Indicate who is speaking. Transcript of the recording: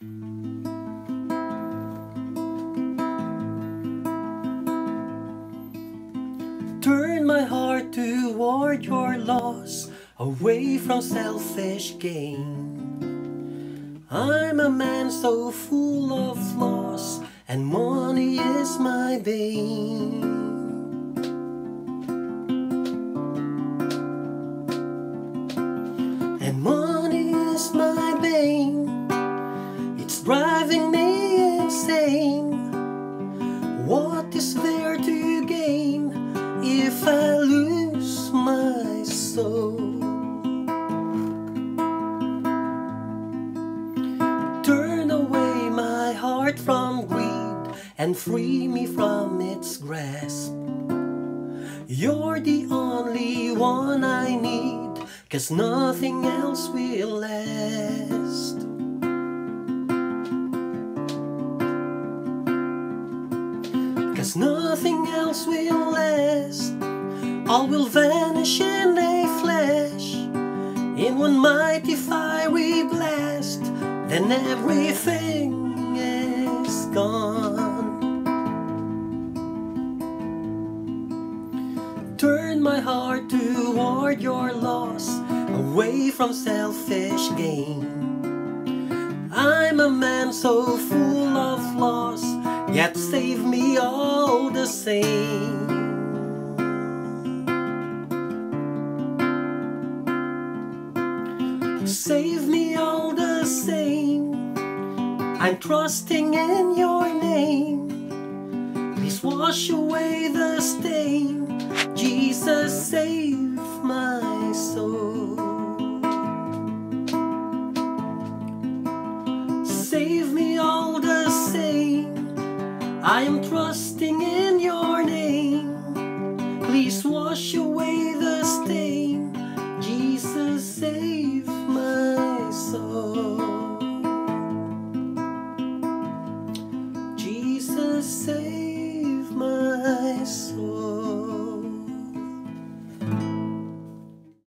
Speaker 1: Turn my heart toward your loss, away from selfish gain. I'm a man so full of flaws, and money is my bane. And money is my from greed and free me from its grasp. You're the only one I need, cause nothing else will last. Cause nothing else will last. All will vanish in a flash. In one mighty fiery blast. Then everything Turn my heart toward your loss. Away from selfish gain. I'm a man so full of flaws, yet save me all the same. Save me all the same. I'm trusting in your name. Please wash away the stain. Jesus, save my soul. Save me all the same. I am trusting in your name. Please wash away the stain. Jesus, save my soul. Jesus, save.